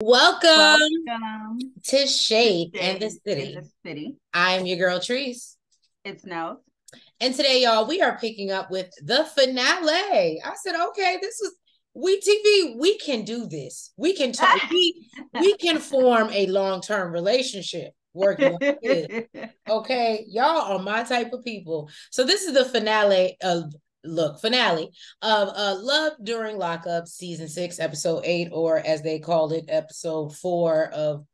Welcome, Welcome to Shade and the City. in the City. I'm your girl Treese. It's Nels. And today, y'all, we are picking up with the finale. I said, okay, this was We TV, we can do this. We can talk, we, we can form a long-term relationship working. Okay, y'all are my type of people. So this is the finale of look finale of uh Love During Lockup season six, episode eight, or as they called it, episode four of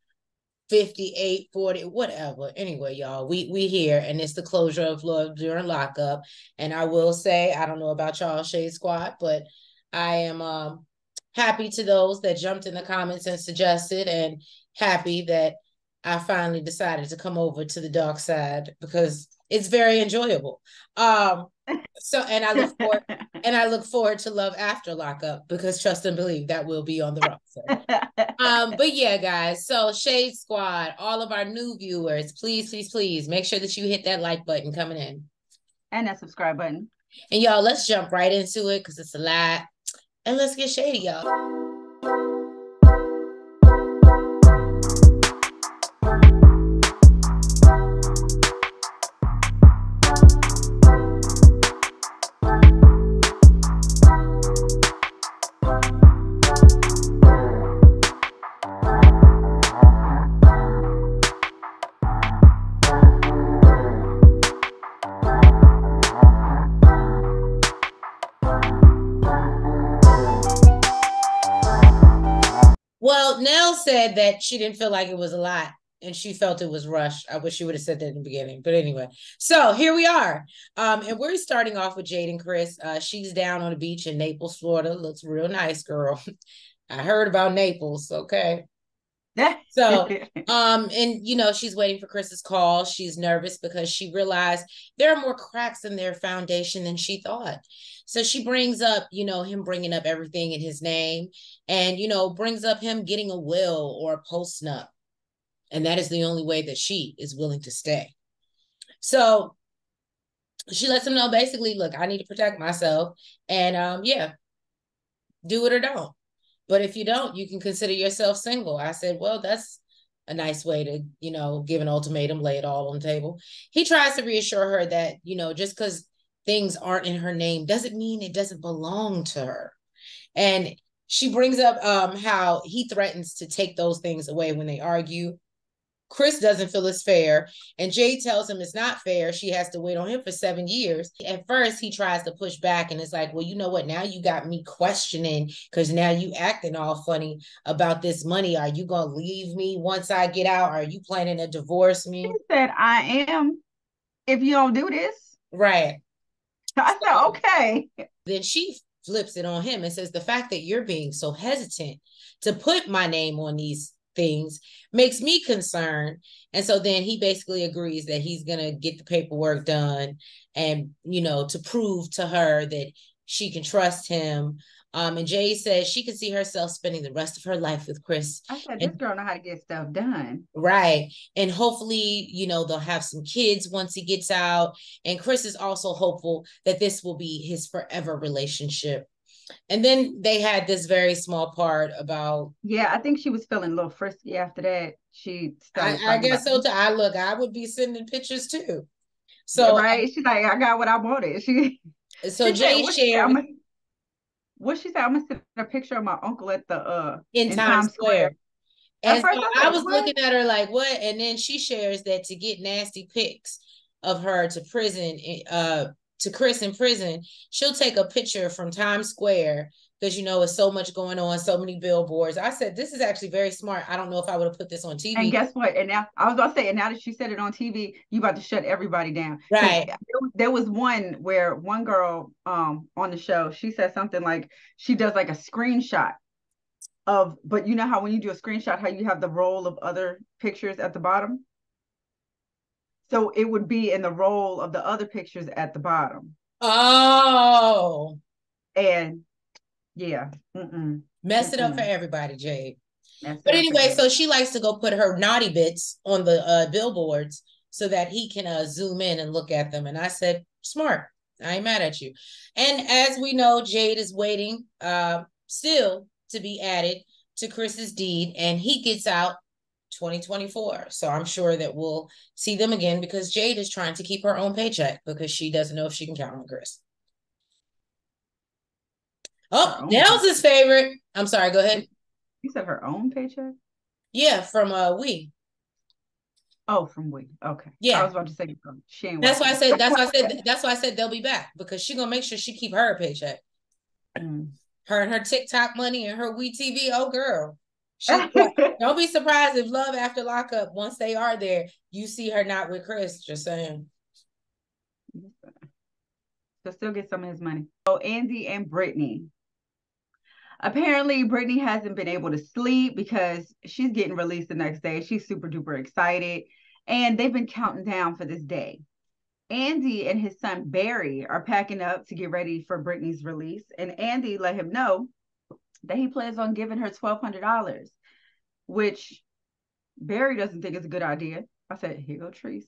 58, 40, whatever. Anyway, y'all, we we here and it's the closure of Love During Lockup. And I will say, I don't know about y'all, Shade Squad, but I am um happy to those that jumped in the comments and suggested, and happy that I finally decided to come over to the dark side because it's very enjoyable. Um, so and I look forward and I look forward to Love After Lockup because trust and believe that will be on the roster. Um, but yeah, guys. So Shade Squad, all of our new viewers, please, please, please make sure that you hit that like button coming in. and that subscribe button. And y'all, let's jump right into it because it's a lot. And let's get shady, y'all. Well, Nell said that she didn't feel like it was a lot and she felt it was rushed. I wish she would have said that in the beginning. But anyway, so here we are. Um, and we're starting off with Jade and Chris. Uh, she's down on the beach in Naples, Florida. Looks real nice, girl. I heard about Naples. Okay. So, um, and you know, she's waiting for Chris's call. She's nervous because she realized there are more cracks in their foundation than she thought. So she brings up, you know, him bringing up everything in his name and, you know, brings up him getting a will or a post nup. And that is the only way that she is willing to stay. So she lets him know basically, look, I need to protect myself. And um, yeah, do it or don't. But if you don't, you can consider yourself single. I said, well, that's a nice way to, you know, give an ultimatum, lay it all on the table. He tries to reassure her that, you know, just because things aren't in her name doesn't mean it doesn't belong to her. And she brings up um how he threatens to take those things away when they argue. Chris doesn't feel it's fair, and Jay tells him it's not fair. She has to wait on him for seven years. At first, he tries to push back, and it's like, well, you know what? Now you got me questioning because now you acting all funny about this money. Are you gonna leave me once I get out? Are you planning to divorce me? He said, I am if you don't do this. Right. I said, okay. Then she flips it on him and says, the fact that you're being so hesitant to put my name on these things makes me concerned. And so then he basically agrees that he's going to get the paperwork done and, you know, to prove to her that she can trust him. Um, and Jay says she can see herself spending the rest of her life with Chris. I said, this And- girl know how to get stuff done. Right. And hopefully, you know, they'll have some kids once he gets out. And Chris is also hopeful that this will be his forever relationship. And then they had this very small part about Yeah, I think she was feeling a little frisky after that. She started I, I guess so too. I look, I would be sending pictures too. So right. She's like, I got what I wanted. She so she Jay what she said, shared "I'ma- what she said, I'm gonna send a picture of my uncle at the uh in, in Times Square. Square. And so I was was like, "What?" looking at her like, what? And then she shares that to get nasty pics of her to prison, uh, to Chris in prison, she'll take a picture from Times Square because you know it's so much going on, so many billboards. I said this is actually very smart. I don't know if I would have put this on TV. And guess what? And now I was about to say, and now that she said it on TV, you about to shut everybody down. Right. There, there was one where one girl um on the show, she said something like she does like a screenshot of, but you know how when you do a screenshot, how you have the roll of other pictures at the bottom? So it would be in the roll of the other pictures at the bottom. oh, And yeah, mm-mm, mess it up for everybody, Jade. that's But anyway, so she likes to go put her naughty bits on the uh, billboards so that he can uh, zoom in and look at them. And I said, smart. I ain't mad at you. And as we know, Jade is waiting uh, still to be added to Chris's deed, and he gets out 2024. So I'm sure that we'll see them again because Jade is trying to keep her own paycheck because she doesn't know if she can count on Chris. Oh, Nels' favorite. I'm sorry, go ahead. You said her own paycheck? Yeah, from uh we. Oh, from we. Okay. Yeah. I was about to say from Shane. That's why I said that's why I said that's why I said they'll be back because she gonna make sure she keep her paycheck. Mm. Her and her TikTok money and her We TV. Oh girl. Don't be surprised if love after lockup, once they are there, you see her not with Chris. Just saying. So still get some of his money. Oh, Andy and Brittney. Apparently, Brittney hasn't been able to sleep because she's getting released the next day. She's super duper excited. And they've been counting down for this day. Andy and his son Barry are packing up to get ready for Brittney's release. And Andy let him know that he plans on giving her $1,200, which Barry doesn't think is a good idea. I said, here go Treese.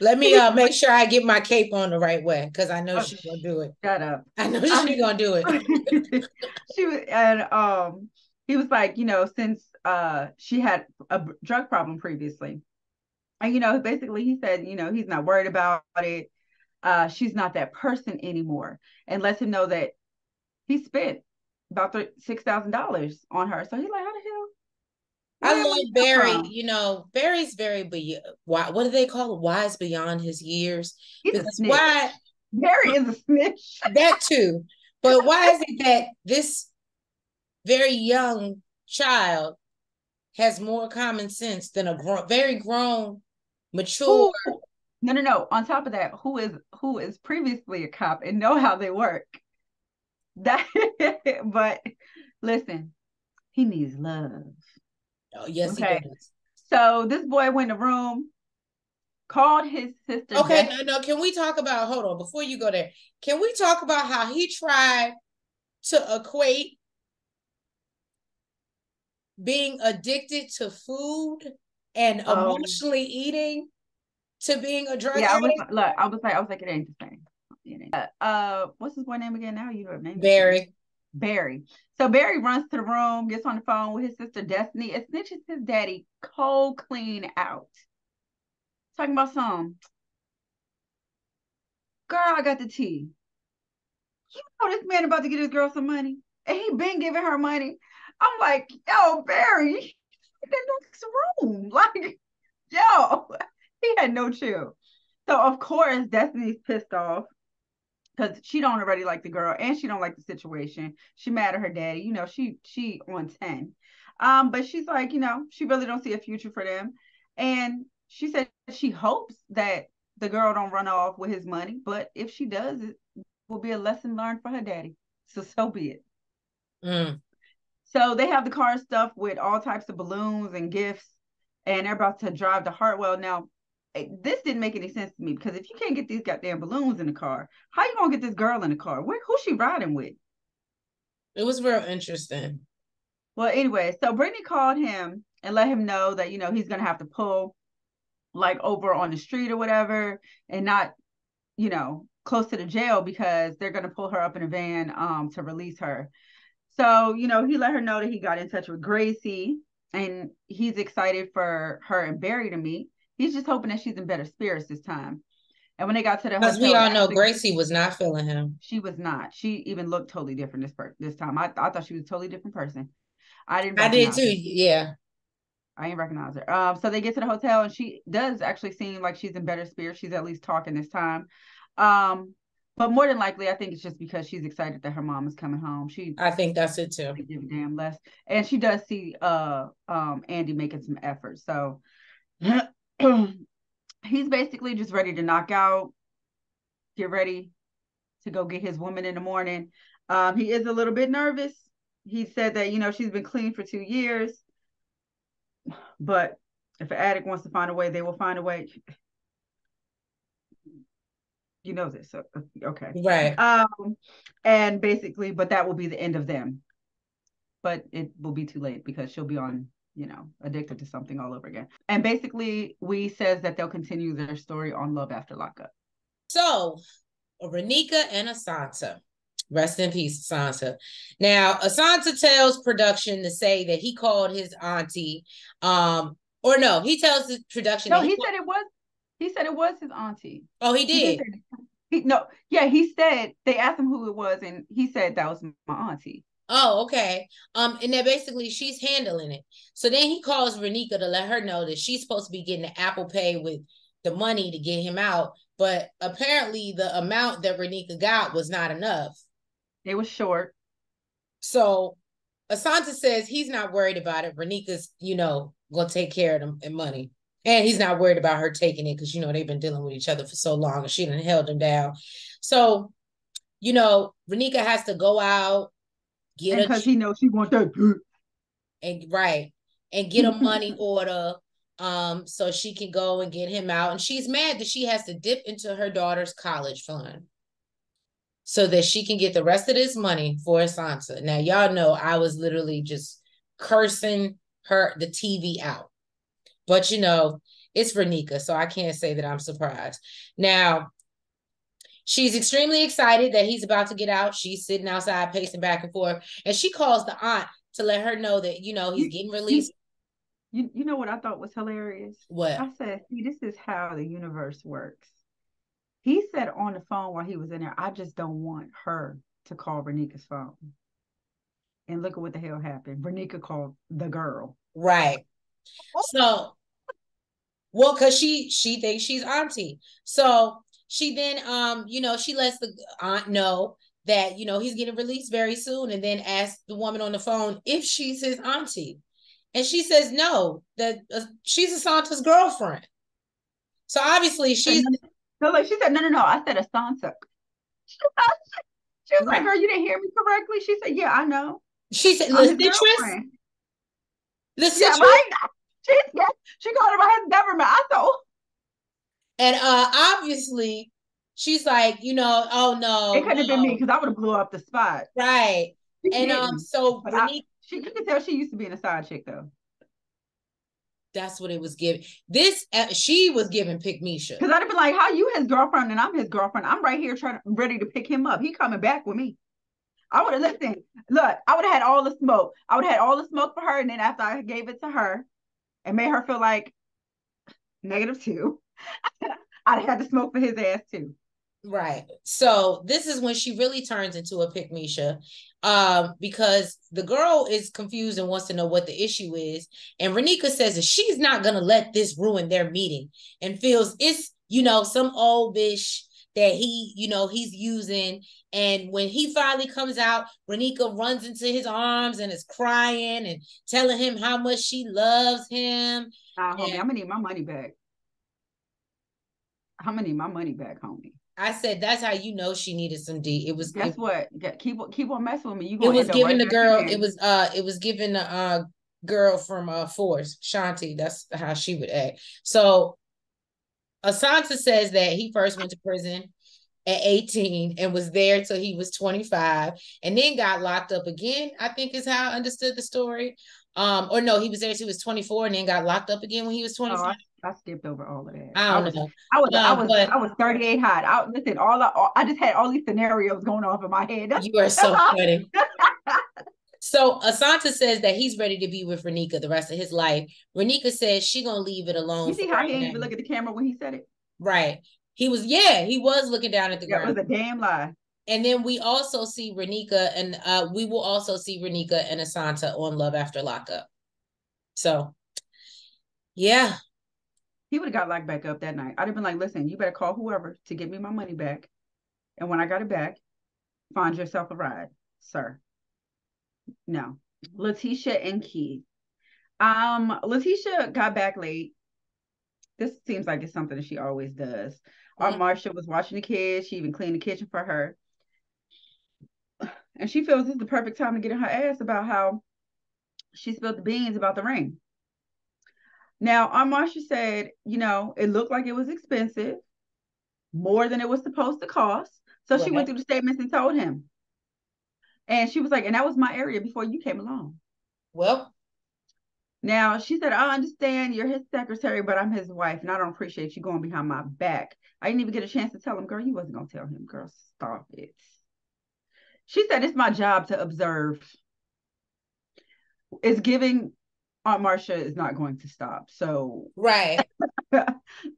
Let me uh, make sure I get my cape on the right way because I know oh, she's gonna do it. Shut up. I know she's gonna do it. she was and um he was like, you know, since uh she had a drug problem previously. And you know, basically he said, you know, he's not worried about it. Uh she's not that person anymore. And lets him know that he spent about six thousand dollars on her. So he's like, how the hell I love Barry. You know, Barry's very be why what do they call it? Wise beyond his years. He's because why Barry is a snitch. That too. But why is it that this very young child has more common sense than a very grown, mature? Who, no, no, no. On top of that, who is who is previously a cop and know how they work. That, but listen, he needs love. Oh, yes, okay. he does. So this boy went in the room, called his sister. Okay, no, no. Can we talk about hold on before you go there? Can we talk about how he tried to equate being addicted to food and um, emotionally eating to being a drug yeah, I was, look, I was like, I was like, it ain't the same. Uh, uh, what's his boy name again? Now you know name. Barry. Barry. So Barry runs to the room, gets on the phone with his sister Destiny, and snitches his daddy cold clean out. Talking about some girl, I got the tea. You know this man about to get his girl some money, and he been giving her money. I'm like, yo, Barry, that next room, like, yo, he had no chill. So of course, Destiny's pissed off because she don't already like the girl and she don't like the situation. She mad at her daddy. You know, she she on 10. Um, but she's like, you know, she really don't see a future for them. And she said she hopes that the girl don't run off with his money, but if she does, it will be a lesson learned for her daddy. So so be it. Mm. So they have the car stuff with all types of balloons and gifts, and they're about to drive to Hartwell. Now, this didn't make any sense to me because if you can't get these goddamn balloons in the car, how you gonna get this girl in the car? Where who's she riding with? It was real interesting. Well, anyway, so Brittney called him and let him know that you know he's gonna have to pull like over on the street or whatever, and not, you know, close to the jail because they're gonna pull her up in a van um to release her. So, you know, he let her know that he got in touch with Gracie and he's excited for her and Barry to meet. He's just hoping that she's in better spirits this time. And when they got to the because we all know Gracie was not feeling him. She was not. She even looked totally different this per- this time. I, I thought she was a totally different person. I didn't. I did too. Her. Yeah. I didn't recognize her. Um, so they get to the hotel and she does actually seem like she's in better spirits. She's at least talking this time. Um, but more than likely, I think it's just because she's excited that her mom is coming home. She I think that's it too. Give a damn less. And she does see uh um Andy making some effort. So he's basically just ready to knock out, get ready to go get his woman in the morning. Um, he is a little bit nervous. He said that, you know, she's been clean for two years. But if an addict wants to find a way, they will find a way. You know this. So, okay. Right. Um, and basically, but that will be the end of them. But it will be too late because she'll be on you know, addicted to something all over again. And basically, we says that they'll continue their story on Love After Lockup. So, Raneka and Asonta. Rest in peace, Asonta. Now, Asonta tells production to say that he called his auntie. Um, or no, he tells the production. No, he, he said it was. He said it was his auntie. Oh, he did. He, he, no, yeah, he said they asked him who it was, and he said that was my auntie. Oh, okay. Um, and then basically she's handling it. So then he calls Raneka to let her know that she's supposed to be getting the Apple Pay with the money to get him out. But apparently the amount that Raneka got was not enough. It was short. So Asonta says he's not worried about it. Raneka's, you know, gonna take care of them and money. And he's not worried about her taking it because you know they've been dealing with each other for so long and she done held him down. So, you know, Raneka has to go out get because he knows she wants that and right and get a money order um so she can go and get him out and she's mad that she has to dip into her daughter's college fund so that she can get the rest of this money for Sansa. Now y'all know I was literally just cursing her the TV out. But you know, it's Raneka, so I can't say that I'm surprised. Now, She's extremely excited that he's about to get out. She's sitting outside pacing back and forth. And she calls the aunt to let her know that, you know, he's getting released. You, you know what I thought was hilarious? What? I said, see, this is how the universe works. He said on the phone while he was in there, I just don't want her to call Raneka's phone. And look at what the hell happened. Raneka called the girl. Right. So, well, because she she thinks she's auntie. So she then um you know she lets the aunt know that you know he's getting released very soon and then asks the woman on the phone if she's his auntie. And she says no that uh, she's Asonta's girlfriend. So obviously she's no like she said no no no I said Asonta she was right. like girl you didn't hear me correctly? She said yeah I know. She said the citrus the citrus yeah, she, yeah, she called her by his government. I thought and uh obviously she's like, you know, oh no. It couldn't no. have been me because I would have blew up the spot. Right. She and didn't. um so I, she you can tell she used to be in a side chick though. That's what it was giving. This uh, she was giving pick Misha. Because I'd have been like, "How you his girlfriend and I'm his girlfriend? I'm right here trying ready to pick him up. He coming back with me." I would have listened. Look, I would have had all the smoke. I would have had all the smoke for her, and then after I gave it to her, and made her feel like negative two, I'd had to smoke for his ass too. Right. So this is when she really turns into a pick Misha. Um, because the girl is confused and wants to know what the issue is. And Raneka says that she's not gonna let this ruin their meeting and feels it's, you know, some old bitch that he, you know, he's using. And when he finally comes out, Raneka runs into his arms and is crying and telling him how much she loves him. Uh, homie, and, I'm gonna need my money back. I'm gonna need my money back, homie. I said that's how you know she needed some D. It was guess it, what? Keep keep on messing with me. You it was giving the girl. It was uh it was giving the uh girl from uh Force Shanti. That's how she would act. So Asonta says that he first went to prison at 18 and was there till he was 25 and then got locked up again. I think is how I understood the story. Um, or no, he was there till he was 24 and then got locked up again when he was 25. Oh, I skipped over all of that. I don't I was, know. I was, I was, but, I was 38 hot. I listen, all I, all, I just had all these scenarios going off in my head. you are so funny. so Asonta says that he's ready to be with Raneka the rest of his life. Raneka says she gonna leave it alone. You see how he didn't even look at the camera when he said it? Right. He was, yeah, he was looking down at the that ground. That was a damn lie. And then we also see Raneka, and uh, we will also see Raneka and Asonta on Love After Lockup. So, yeah, he would have got locked back up that night. I'd have been like, listen, you better call whoever to get me my money back. And when I got it back, find yourself a ride, sir. No. Latisha and Keith. Um, Latisha got back late. This seems like it's something that she always does. Our mm-hmm. Marsha was watching the kids. She even cleaned the kitchen for her. And she feels this is the perfect time to get in her ass about how she spilled the beans about the ring. Now, Aunt Marsha said, you know, it looked like it was expensive, more than it was supposed to cost. So she went through the statements and told him. And she was like, and that was my area before you came along. Well, now she said, I understand you're his secretary, but I'm his wife, and I don't appreciate you going behind my back. I didn't even get a chance to tell him, girl, you wasn't gonna tell him, girl. Stop it. She said, It's my job to observe. It's giving Aunt Marcia is not going to stop. So right. um,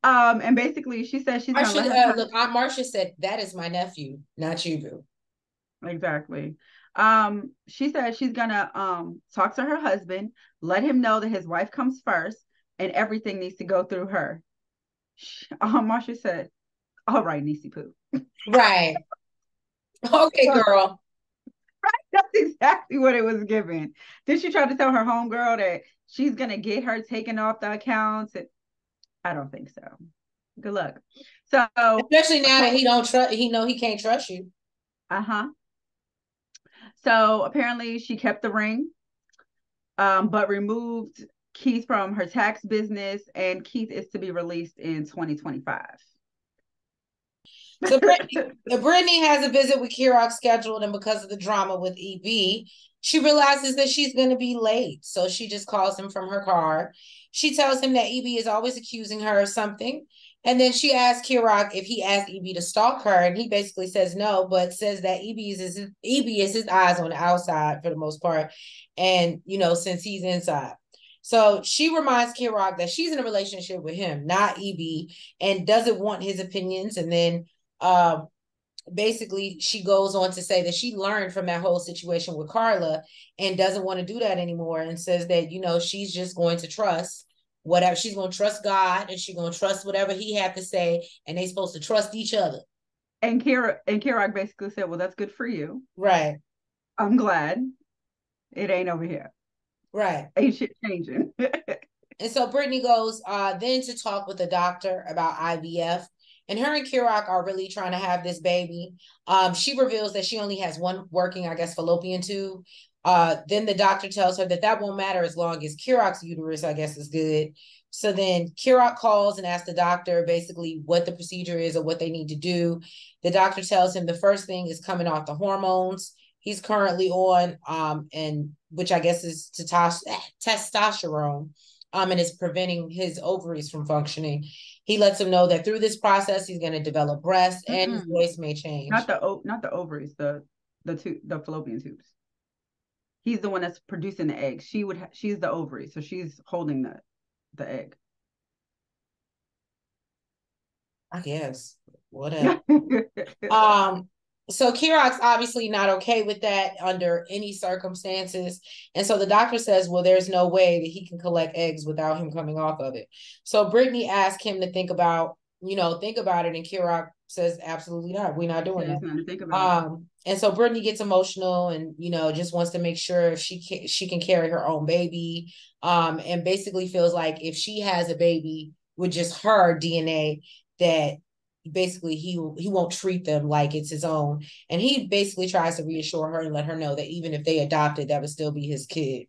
and basically she said she's Marcia, uh, look, Aunt Marcia said, That is my nephew, not you, boo. Exactly. Um, she said she's gonna um talk to her husband, let him know that his wife comes first and everything needs to go through her. Aunt Marcia said, All right, Nisi Poo. Right. Okay, girl. Right. That's exactly what it was given. Then she tried to tell her homegirl that she's gonna get her taken off the accounts? I don't think so. Good luck. So especially now that he don't trust he know he can't trust you. Uh-huh. So apparently she kept the ring, um, but removed Keith from her tax business, and Keith is to be released in 2025. So Brittany, Brittany has a visit with Kerok scheduled, and because of the drama with EB, she realizes that she's going to be late. So she just calls him from her car. She tells him that EB is always accusing her of something. And then she asks Kerok if he asked EB to stalk her, and he basically says no, but says that EB is his, EB is his eyes on the outside for the most part, and you know since he's inside. So she reminds Kerok that she's in a relationship with him, not EB, and doesn't want his opinions. And then uh, basically she goes on to say that she learned from that whole situation with Carla and doesn't want to do that anymore and says that you know she's just going to trust whatever she's going to trust God and she's going to trust whatever he had to say and they're supposed to trust each other. And Kira and Kira basically said, "Well, that's good for you." Right. I'm glad it ain't over here. Right. Ain't shit changing. and so Brittany goes uh then to talk with the doctor about IVF and her and Kerok are really trying to have this baby. Um, she reveals that she only has one working, I guess, fallopian tube. Uh, then the doctor tells her that that won't matter as long as Kerok's uterus, I guess, is good. So then Kerok calls and asks the doctor basically what the procedure is or what they need to do. The doctor tells him the first thing is coming off the hormones he's currently on, um, and which I guess is testosterone, um, and is preventing his ovaries from functioning. He lets him know that through this process, he's going to develop breasts mm-hmm. and his voice may change. Not the not the ovaries, the the two the fallopian tubes. He's the one that's producing the egg. She would ha- she's the ovary, so she's holding the the egg. I guess whatever. um, so Kerok's obviously not okay with that under any circumstances. And so the doctor says, well, there's no way that he can collect eggs without him coming off of it. So Brittany asked him to think about, you know, think about it. And Kerok says, absolutely not. We're not doing that. Um, and so Brittany gets emotional and, you know, just wants to make sure she can, she can carry her own baby. Um, and basically feels like if she has a baby with just her DNA, that basically he he won't treat them like it's his own. And he basically tries to reassure her and let her know that even if they adopted that would still be his kid.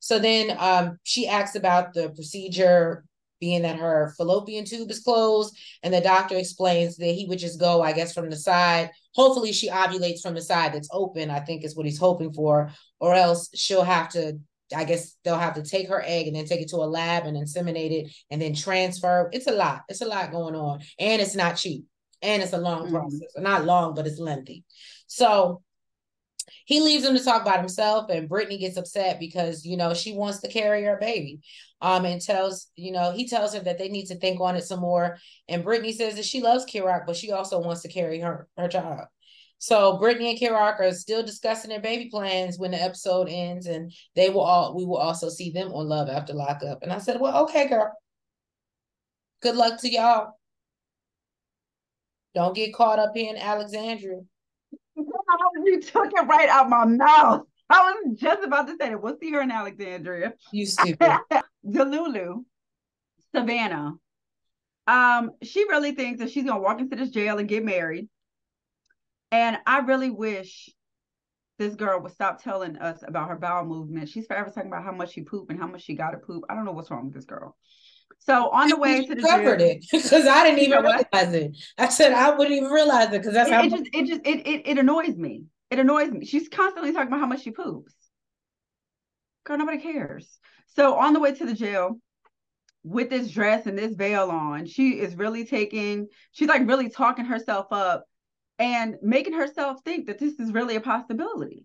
So then um, she asks about the procedure being that her fallopian tube is closed and the doctor explains that he would just go i guess from the side. Hopefully she ovulates from the side that's open i think is what he's hoping for or else she'll have to I guess they'll have to take her egg and then take it to a lab and inseminate it and then transfer. It's a lot. It's a lot going on. And it's not cheap. And it's a long mm-hmm. process. Not long, but it's lengthy. So he leaves him to talk about himself and Brittany gets upset because, you know, she wants to carry her baby. Um, and tells, you know, he tells her that they need to think on it some more. And Brittany says that she loves Kerok, but she also wants to carry her her child. So Brittany and Kerok are still discussing their baby plans when the episode ends, and they will all we will also see them on Love After Lockup. And I said, Well, okay, girl. Good luck to y'all. Don't get caught up in Alexandria. You took it right out my mouth. I was just about to say it. We'll see her in Alexandria. You stupid. Delulu, Savannah. Um, she really thinks that she's gonna walk into this jail and get married. And I really wish this girl would stop telling us about her bowel movement. She's forever talking about how much she poop and how much she got to poop. I don't know what's wrong with this girl. So on the way to the covered gym, it because I didn't even realize it. I said I wouldn't even realize it because that's it, how it just it just it, it it annoys me. It annoys me. She's constantly talking about how much she poops. Girl, nobody cares. So on the way to the jail, with this dress and this veil on, she is really taking. She's like really talking herself up and making herself think that this is really a possibility.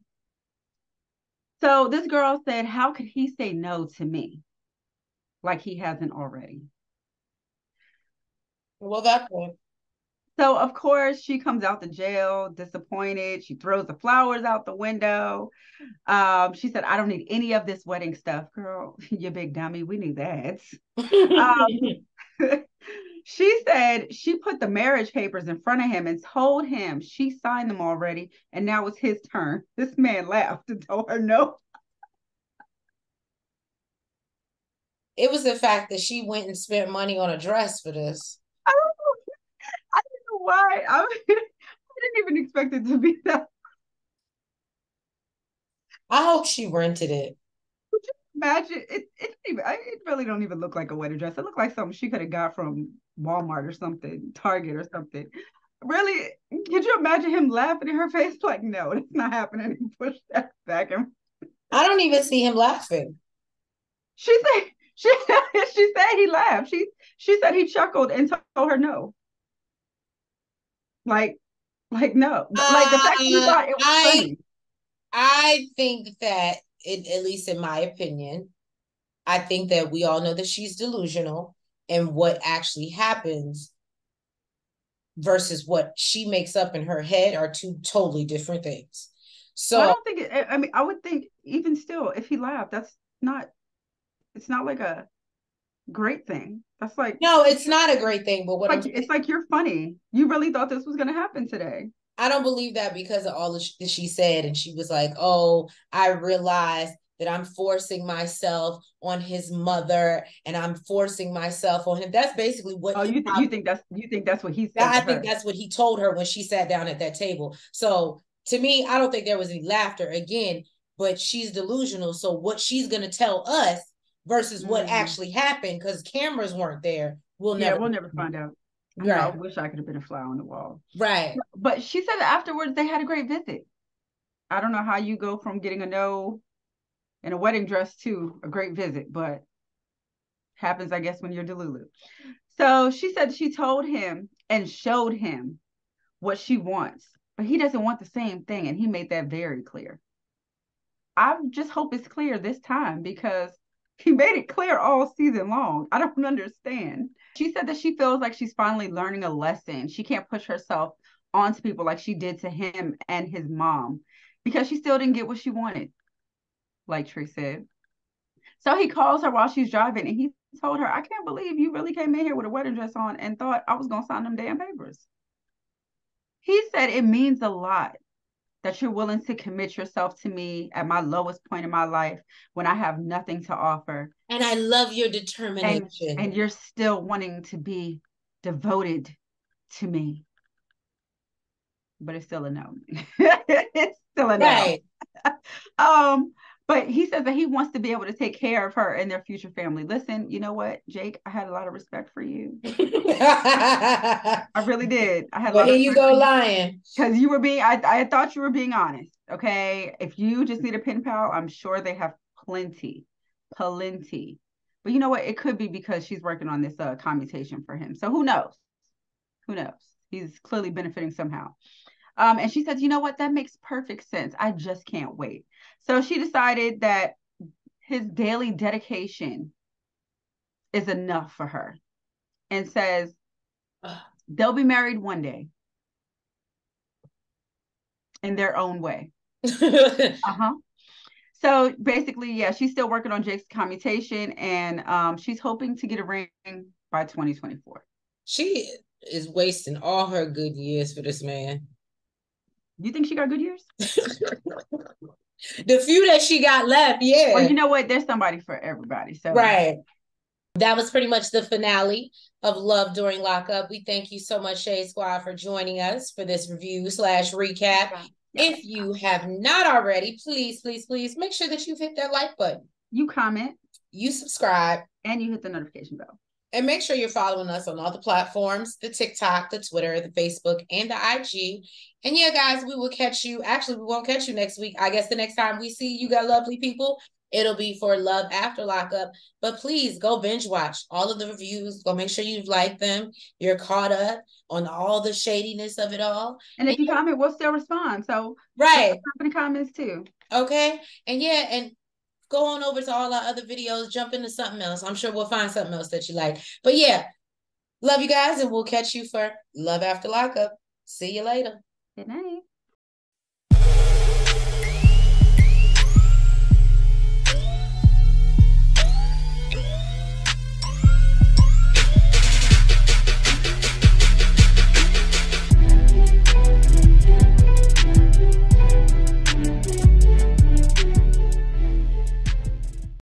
So this girl said, How could he say no to me? Like he hasn't already. Well, that point. So of course she comes out the jail disappointed. She throws the flowers out the window. Um, she said, "I don't need any of this wedding stuff, girl. you big dummy. We need that." um, she said she put the marriage papers in front of him and told him she signed them already, and now it's his turn. This man laughed and told her no. It was the fact that she went and spent money on a dress for this. I don't know why. I, I didn't even expect it to be that. I hope she rented it. Imagine it? It even. It really don't even look like a wedding dress. It looked like something she could have got from Walmart or something, Target or something. Really, could you imagine him laughing in her face? Like, no, it's not happening. He pushed that back and. I don't even see him laughing. She said she she said he laughed. She she said he chuckled and told her no. Like, like no, like the fact you uh, thought it was I, funny. I think that, it, at least in my opinion, I think that we all know that she's delusional, and what actually happens versus what she makes up in her head are two totally different things. So I don't think. It, I mean, I would think even still, if he laughed, that's not. It's not like a great thing. That's like no, it's not a great thing. But what like, it's like you're funny. You really thought this was going to happen today. I don't believe that because of all that she said, and she was like, "Oh, I realized that I'm forcing myself on his mother, and I'm forcing myself on him." That's basically what. Oh, you th- you think that's you think that's what he said? I think that's what he told her when she sat down at that table. So to me, I don't think there was any laughter again, but she's delusional. So what she's gonna tell us versus what mm-hmm. actually happened because cameras weren't there. We'll yeah, never we'll never find out. Right. I, wish I could have been a fly on the wall. Right. But she said afterwards they had a great visit. I don't know how you go from getting a no in a wedding dress to a great visit, but happens, I guess, when you're Delulu. So she said she told him and showed him what she wants, but he doesn't want the same thing. And he made that very clear. I just hope it's clear this time because he made it clear all season long. I don't understand. She said that she feels like she's finally learning a lesson. She can't push herself onto people like she did to him and his mom because she still didn't get what she wanted, like Tree said. So he calls her while she's driving and he told her, I can't believe you really came in here with a wedding dress on and thought I was going to sign them damn papers. He said it means a lot that you're willing to commit yourself to me at my lowest point in my life when I have nothing to offer. And I love your determination. And, and you're still wanting to be devoted to me. But it's still a no. it's still a no. Right. um, but he says that he wants to be able to take care of her and their future family. Listen, you know what, Jake? I had a lot of respect for you. I really did. I had. Well, here you go lying because you were being. I I thought you were being honest. Okay, if you just need a pen pal, I'm sure they have plenty, plenty. But you know what? It could be because she's working on this uh, commutation for him. So who knows? Who knows? He's clearly benefiting somehow. Um, and she says, you know what? That makes perfect sense. I just can't wait. So she decided that his daily dedication is enough for her and says they'll be married one day in their own way. uh-huh. So basically, yeah, she's still working on Jake's commutation and um, she's hoping to get a ring by 2024. She is wasting all her good years for this man. Do you think she got good years? the few that she got left, yeah. Well, you know what? There's somebody for everybody. So right. That was pretty much the finale of Love During Lockup. We thank you so much, Shade Squad, for joining us for this review slash recap. If you have not already, please, please, please make sure that you've hit that like button. You comment. You subscribe. And you hit the notification bell. And make sure you're following us on all the platforms the TikTok, the Twitter, the Facebook, and the IG. And yeah, guys, we will catch you. Actually, we won't catch you next week. I guess the next time we see you, got lovely people, it'll be for Love After Lockup. But please go binge watch all of the reviews. Go make sure you've liked them. You're caught up on all the shadiness of it all. And if you comment, we'll still respond. So right, comments too. Okay, and yeah, and go on over to all our other videos. Jump into something else. I'm sure we'll find something else that you like. But yeah, love you guys, and we'll catch you for Love After Lockup. See you later. Good night.